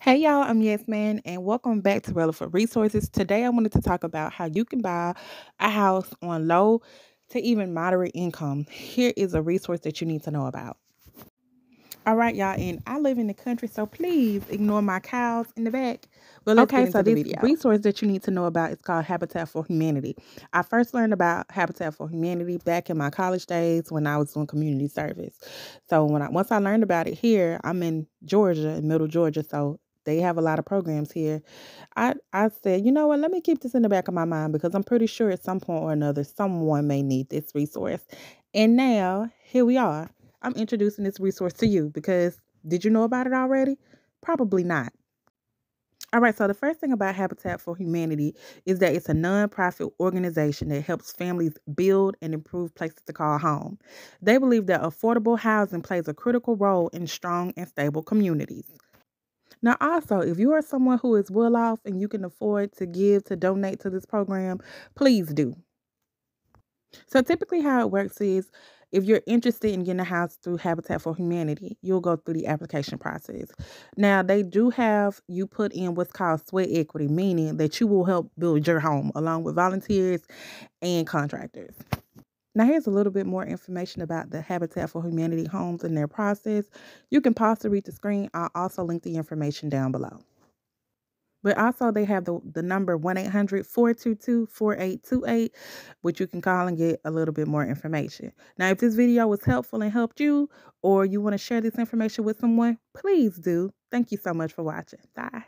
Hey y'all, I'm Yes Man, and welcome back to Releford Resources. Today I wanted to talk about how you can buy a house on low to even moderate income. Here is a resource that you need to know about. All right, y'all, and I live in the country, so please ignore my cows in the back. But okay, so this video. resource that you need to know about is called Habitat for Humanity. I first learned about Habitat for Humanity back in my college days when I was doing community service. So when I once I learned about it here, I'm in Georgia, in Middle Georgia, so they have a lot of programs here. I I said, you know what, let me keep this in the back of my mind because I'm pretty sure at some point or another someone may need this resource. And now here we are. I'm introducing this resource to you because did you know about it already? Probably not. All right, so the first thing about Habitat for Humanity is that it's a nonprofit organization that helps families build and improve places to call home. They believe that affordable housing plays a critical role in strong and stable communities. Now, also, if you are someone who is well off and you can afford to give to donate to this program, please do. So, typically, how it works is if you're interested in getting a house through Habitat for Humanity, you'll go through the application process. Now, they do have you put in what's called sweat equity, meaning that you will help build your home along with volunteers and contractors. Now, here's a little bit more information about the Habitat for Humanity homes and their process. You can pause to read the screen. I'll also link the information down below. But also, they have the, the number 1 800 422 4828, which you can call and get a little bit more information. Now, if this video was helpful and helped you, or you want to share this information with someone, please do. Thank you so much for watching. Bye.